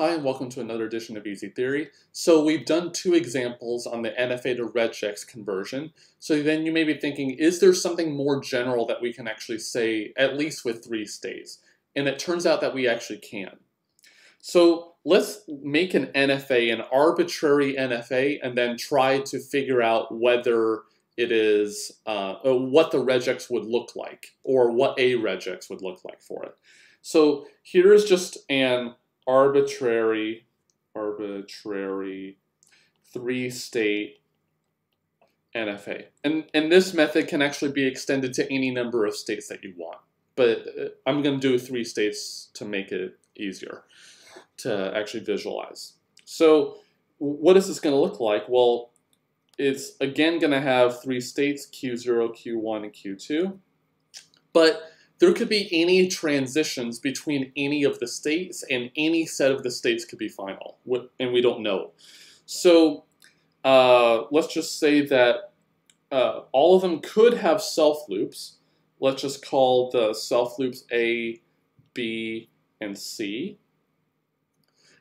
Hi, and welcome to another edition of Easy Theory. So we've done two examples on the NFA to regex conversion. So then you may be thinking, is there something more general that we can actually say, at least with three states? And it turns out that we actually can. So let's make an NFA, an arbitrary NFA, and then try to figure out whether it is, uh, uh, what the regex would look like, or what a regex would look like for it. So here's just an arbitrary, arbitrary three-state NFA. And, and this method can actually be extended to any number of states that you want. But uh, I'm going to do three states to make it easier to actually visualize. So what is this going to look like? Well, it's again going to have three states, Q0, Q1, and Q2. But there could be any transitions between any of the states, and any set of the states could be final, and we don't know. So uh, let's just say that uh, all of them could have self loops. Let's just call the self loops A, B, and C.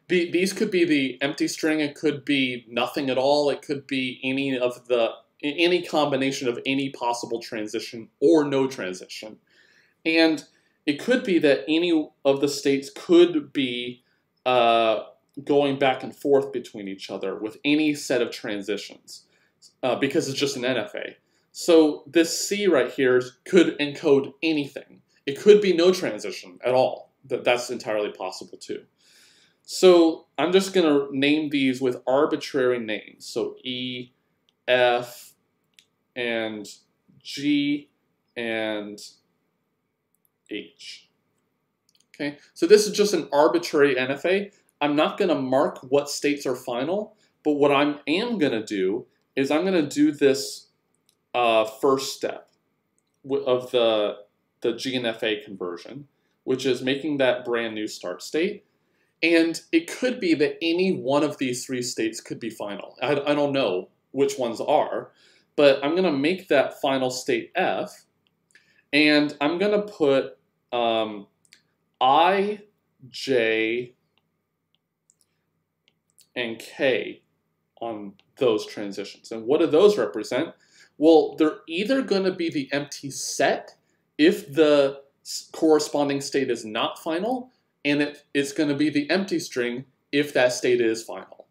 These could be the empty string. It could be nothing at all. It could be any of the any combination of any possible transition or no transition. And it could be that any of the states could be uh, going back and forth between each other with any set of transitions uh, because it's just an NFA. So this C right here could encode anything. It could be no transition at all. That's entirely possible too. So I'm just going to name these with arbitrary names. So E, F, and G, and H. Okay, so this is just an arbitrary NFA. I'm not going to mark what states are final, but what I am going to do is I'm going to do this uh, first step of the, the GNFA conversion, which is making that brand new start state. And it could be that any one of these three states could be final. I, I don't know which ones are, but I'm going to make that final state F, and I'm going to put um, I, J, and K on those transitions. And what do those represent? Well, they're either going to be the empty set if the corresponding state is not final, and it, it's going to be the empty string if that state is final.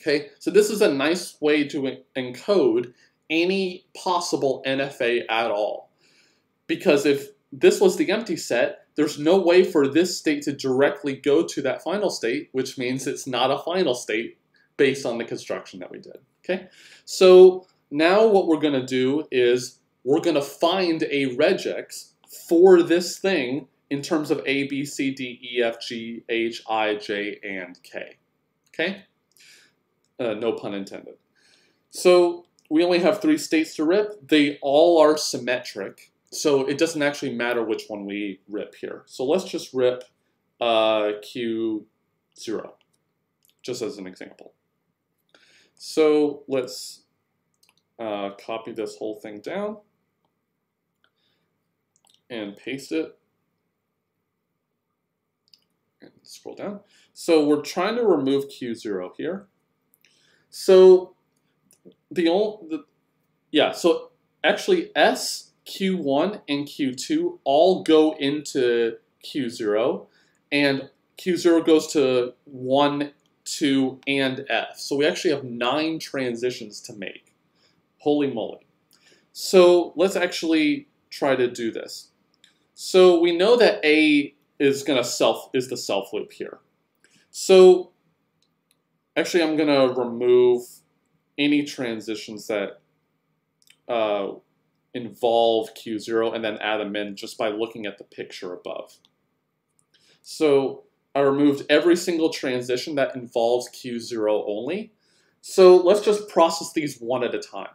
Okay, so this is a nice way to encode any possible NFA at all. Because if this was the empty set, there's no way for this state to directly go to that final state, which means it's not a final state based on the construction that we did. Okay, so now what we're going to do is we're going to find a regex for this thing in terms of A, B, C, D, E, F, G, H, I, J, and K. Okay? Uh, no pun intended. So we only have three states to rip. They all are symmetric. So it doesn't actually matter which one we rip here. So let's just rip uh, Q0, just as an example. So let's uh, copy this whole thing down and paste it. And scroll down. So we're trying to remove Q0 here. So the only, the, yeah, so actually S Q1 and Q2 all go into Q0, and Q0 goes to 1, 2, and F. So we actually have nine transitions to make. Holy moly. So let's actually try to do this. So we know that A is going to self is the self loop here. So actually I'm going to remove any transitions that uh, involve Q0 and then add them in just by looking at the picture above. So I removed every single transition that involves Q0 only. So let's just process these one at a time.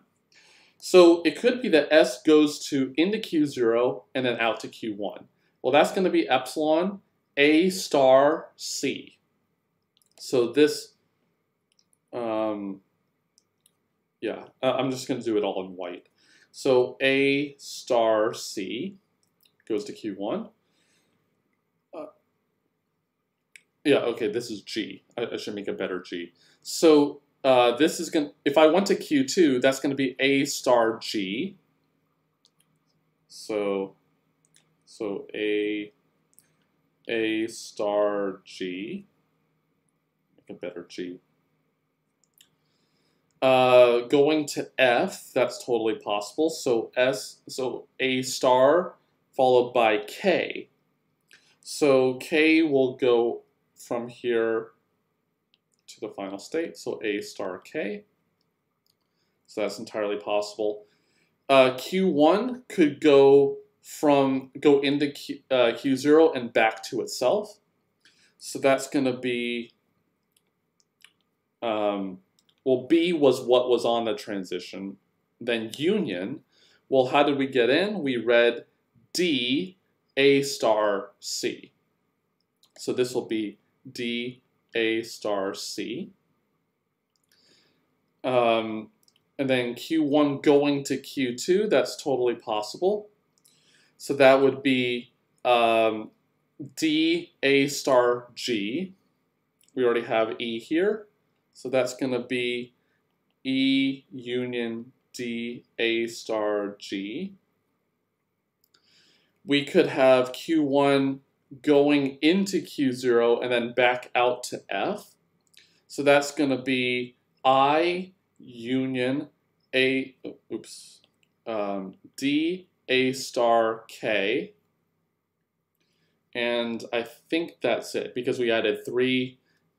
So it could be that S goes to into Q0 and then out to Q1. Well, that's going to be epsilon A star C. So this, um, yeah, I'm just going to do it all in white. So A star C goes to Q1. Uh, Yeah, okay, this is G. I, I should make a better G. So uh, this is going to, if I went to Q2, that's going to be A star G. So, so A, A star G. Make a better G. Uh, going to F, that's totally possible. So S, so A star followed by K. So K will go from here to the final state, so A star K. So that's entirely possible. Uh, Q1 could go from go into Q, uh, Q0 and back to itself. So that's going to be, um, well, B was what was on the transition. Then union, well, how did we get in? We read D, A star, C. So this will be D, A star, C. Um, and then Q1 going to Q2, that's totally possible. So that would be um, D, A star, G. We already have E here. So that's going to be E union D, A star, G. We could have Q1 going into Q0 and then back out to F. So that's going to be I union A, oops, um, D A star K. And I think that's it because we added 3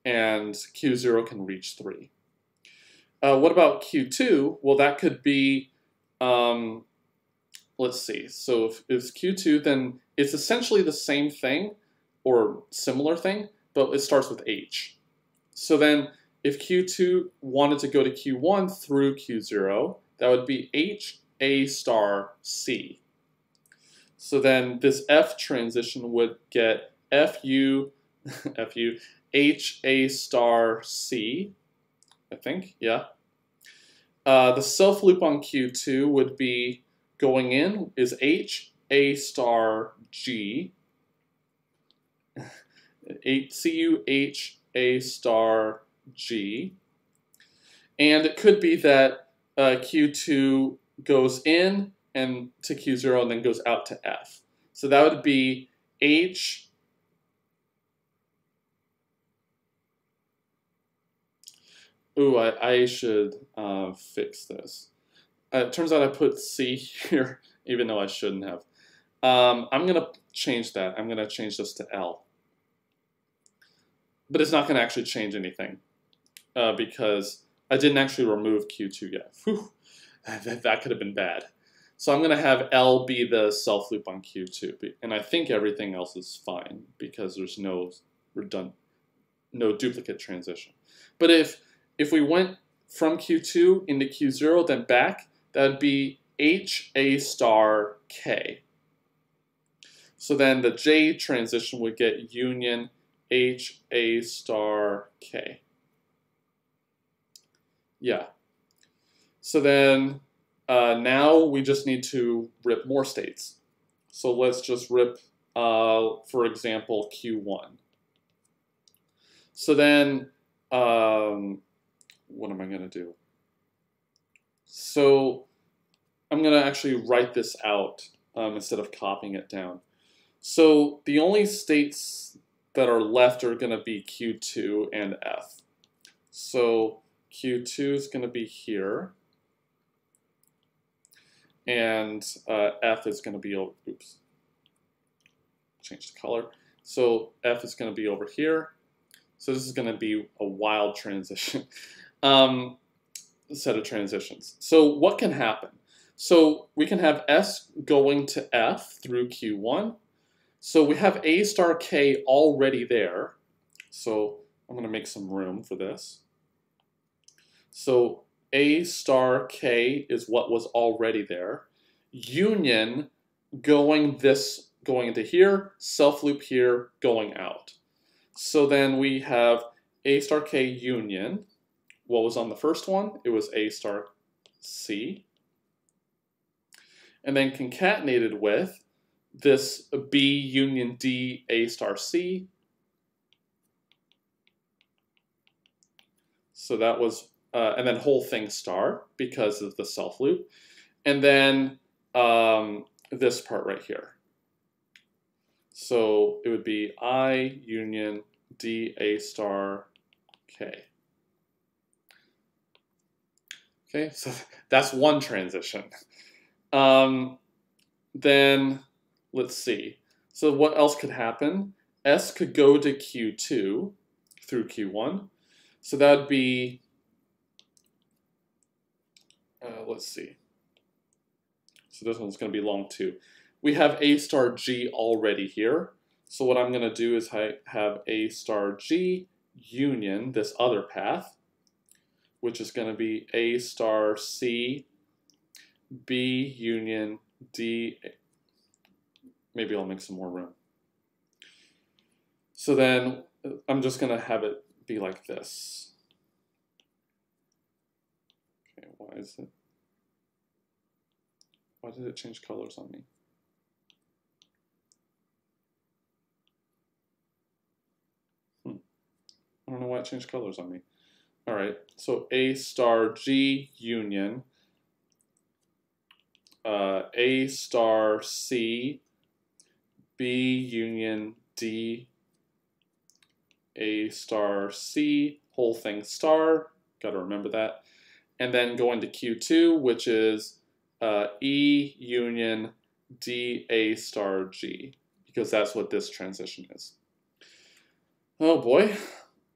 and Q0 can reach 3. Uh, what about Q2? Well, that could be, um, let's see. So if it's Q2, then it's essentially the same thing or similar thing, but it starts with H. So then if Q2 wanted to go to Q1 through Q0, that would be H A star C. So then this F transition would get FU, FU, H A star C, I think, yeah. Uh, the self loop on Q2 would be going in is H A star G, C U H A star G. And it could be that uh, Q2 goes in and to Q0 and then goes out to F. So that would be H Ooh, I, I should uh, fix this. Uh, it turns out I put C here, even though I shouldn't have. Um, I'm going to change that. I'm going to change this to L. But it's not going to actually change anything uh, because I didn't actually remove Q2 yet. Whew, that, that could have been bad. So I'm going to have L be the self loop on Q2. And I think everything else is fine because there's no redundant, no duplicate transition. But if if we went from Q2 into Q0, then back, that would be H A star K. So then the J transition would get union H A star K. Yeah. So then uh, now we just need to rip more states. So let's just rip, uh, for example, Q1. So then um, what am I going to do? So I'm going to actually write this out um, instead of copying it down. So the only states that are left are going to be Q2 and F. So Q2 is going to be here. And uh, F is going to be, oops, change the color. So F is going to be over here. So this is going to be a wild transition. um, set of transitions. So what can happen? So we can have S going to F through Q1. So we have A star K already there. So I'm going to make some room for this. So A star K is what was already there. Union going this going into here, self loop here, going out. So then we have A star K union what was on the first one? It was A star C. And then concatenated with this B union D A star C. So that was, uh, and then whole thing star because of the self loop. And then um, this part right here. So it would be I union D A star K. Okay, so that's one transition. Um, then let's see. So what else could happen? S could go to Q2 through Q1. So that would be, uh, let's see. So this one's going to be long too. We have A star G already here. So what I'm going to do is I have A star G union this other path which is going to be A star C, B union D. Maybe I'll make some more room. So then uh, I'm just going to have it be like this. Okay, why is it? Why did it change colors on me? Hmm. I don't know why it changed colors on me. All right, so A star G union, uh, A star C, B union D, A star C, whole thing star, got to remember that. And then go into Q2, which is uh, E union D A star G, because that's what this transition is. Oh boy.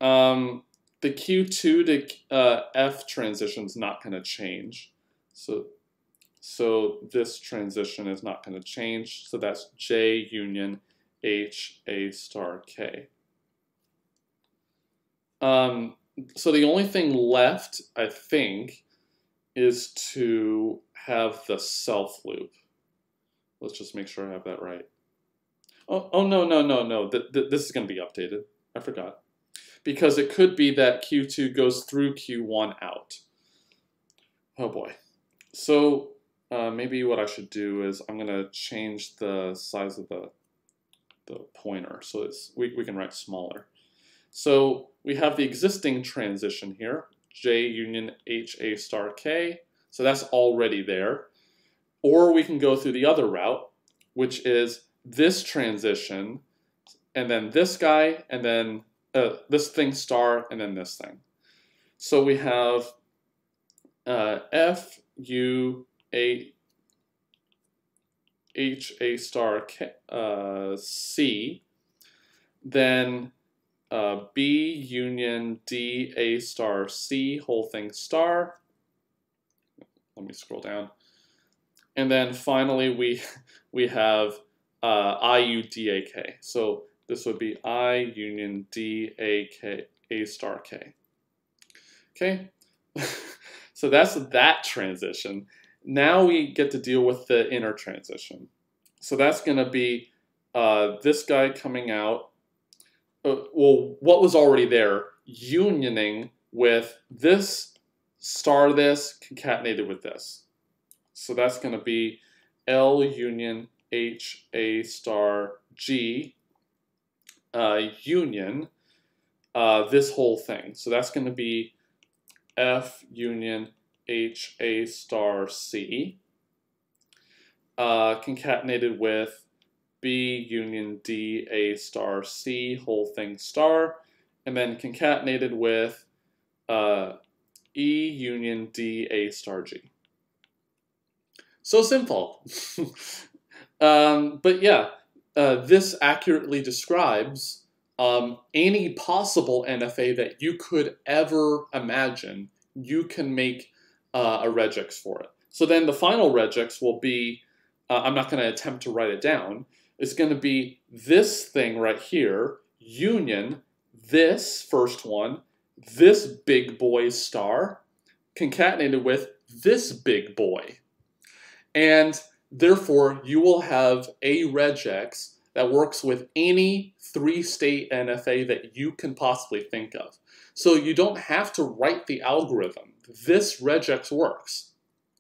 Um, the Q2 to uh, F transition is not going to change. So, so this transition is not going to change. So that's J union H A star K. Um, so the only thing left, I think, is to have the self loop. Let's just make sure I have that right. Oh, oh no, no, no, no. Th th this is going to be updated. I forgot because it could be that Q2 goes through Q1 out. Oh boy. So uh, maybe what I should do is I'm going to change the size of the, the pointer so it's, we, we can write smaller. So we have the existing transition here, J union H A star K. So that's already there. Or we can go through the other route, which is this transition, and then this guy, and then uh, this thing star and then this thing. So we have uh, F U A H A star K, uh, C, then uh, B union D A star C whole thing star. Let me scroll down. And then finally we we have uh, I U D A K. So this would be I union D A K A star K. Okay, so that's that transition. Now we get to deal with the inner transition. So that's going to be uh, this guy coming out. Uh, well, what was already there, unioning with this star this concatenated with this. So that's going to be L union H A star G uh, union uh, this whole thing. So that's going to be F union H A star C uh, concatenated with B union D A star C whole thing star and then concatenated with uh, E union D A star G. So simple. um, but yeah, uh, this accurately describes um, any possible NFA that you could ever imagine. You can make uh, a regex for it. So then the final regex will be, uh, I'm not going to attempt to write it down, it's going to be this thing right here, union, this first one, this big boy star, concatenated with this big boy. And Therefore, you will have a regex that works with any three-state NFA that you can possibly think of. So you don't have to write the algorithm. This regex works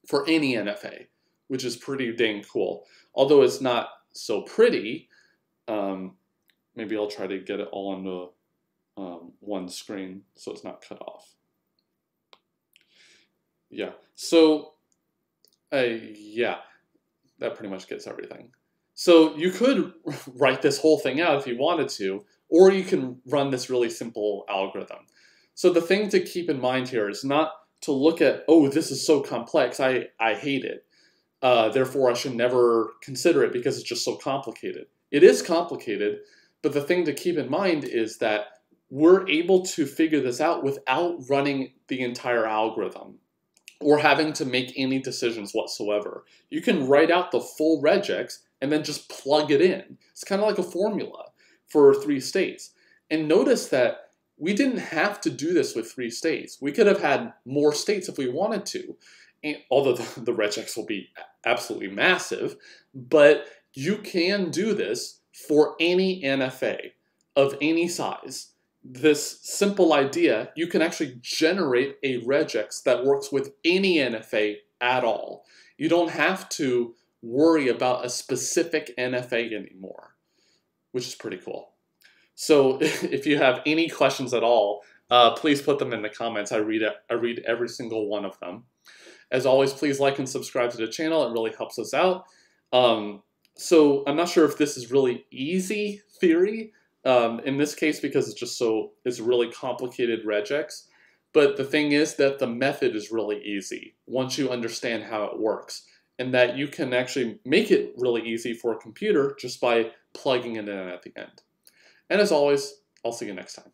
for any NFA, which is pretty dang cool. Although it's not so pretty, um, maybe I'll try to get it all onto um, one screen so it's not cut off. Yeah. So, uh, yeah, that pretty much gets everything. So you could write this whole thing out if you wanted to, or you can run this really simple algorithm. So the thing to keep in mind here is not to look at, oh, this is so complex, I, I hate it. Uh, therefore, I should never consider it because it's just so complicated. It is complicated, but the thing to keep in mind is that we're able to figure this out without running the entire algorithm or having to make any decisions whatsoever. You can write out the full regex and then just plug it in. It's kind of like a formula for three states. And notice that we didn't have to do this with three states. We could have had more states if we wanted to, and, although the, the regex will be absolutely massive, but you can do this for any NFA of any size this simple idea, you can actually generate a regex that works with any NFA at all. You don't have to worry about a specific NFA anymore, which is pretty cool. So if you have any questions at all, uh, please put them in the comments. I read I read every single one of them. As always, please like and subscribe to the channel. It really helps us out. Um, so I'm not sure if this is really easy theory, um, in this case, because it's just so, it's really complicated regex. But the thing is that the method is really easy once you understand how it works. And that you can actually make it really easy for a computer just by plugging it in at the end. And as always, I'll see you next time.